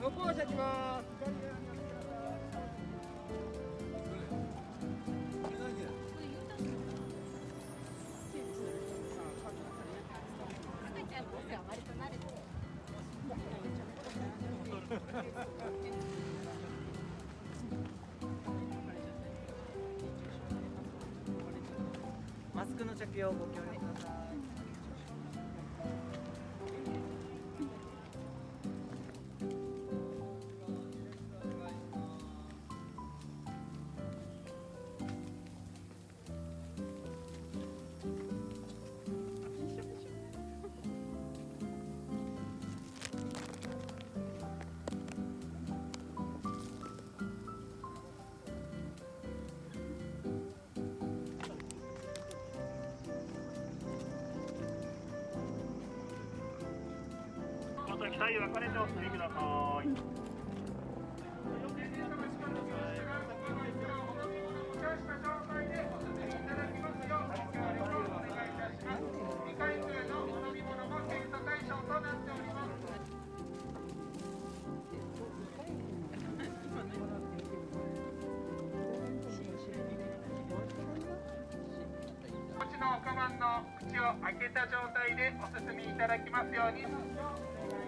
歩行者来ます赤ちゃんとしては割と慣れてるマスクの着用をご協力左右分かれてお進みください。のおかの口を開けた状態でお進みいただきますように。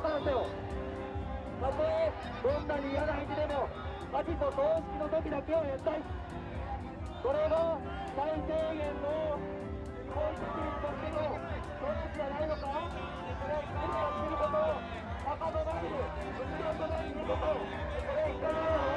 での伝統文化なんだよたとえどんなに嫌な相手でも火事と葬式の時だけはやったい。それが最低限の日本国民としての葬式じゃないのか。それは二人でやってることを墓の前で仏壇の前にいること。を、それを